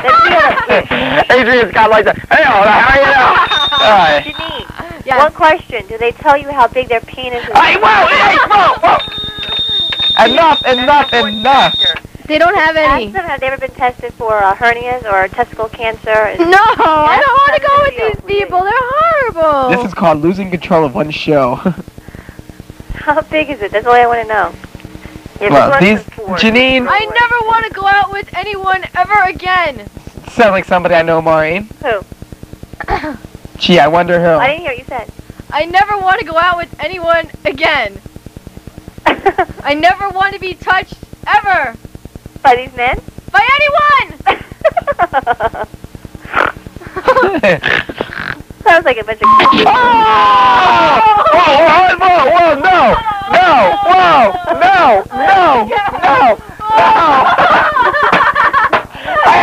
Adrian's got like the, hey, all right, how are you now? All right. Janine, Yes. one question. Do they tell you how big their penis is? Hey, whoa, hey, whoa, whoa. Enough, enough, enough. They don't have any. Ask any. them, have they ever been tested for uh, hernias or testicle cancer? No, I don't want to go with deal these for you. people. They're horrible. This is called losing control of one show. How big is it? That's all I want to know. Yeah, well, these, Janine, I never want to go out with anyone ever again. sound like somebody I know, Maureen. Who? Gee, I wonder who. I didn't hear what you said. I never want to go out with anyone again. I never want to be touched ever By these men? by anyone. Sounds like a bunch of. Oh! Whoa, whoa, whoa, whoa, no! No! Whoa! No! No! No! No! I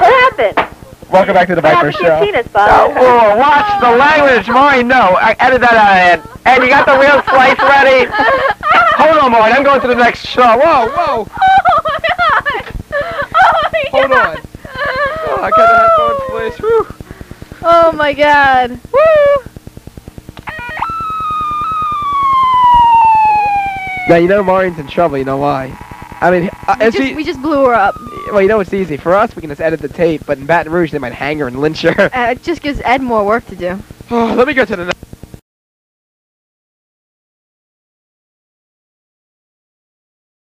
What happened? haven't- Welcome back to the What Viper happened to your Show. penis, Oh, Bob? whoa, watch the language, Maureen. No, I edit that out. Ed. Ed, you got the real slice ready? Hold on, Maureen. I'm going to the next show. Whoa, whoa. Oh my god! Oh my Hold god! on. Oh, I got the headphones, please. Whew. Oh my god. Woo! Now you know Maureen's in trouble. You know why? I mean, uh, We just, she- we just blew her up. well, you know it's easy for us. We can just edit the tape, but in Baton Rouge they might hang her and lynch her. Uh, it just gives Ed more work to do. Oh, let me go to the.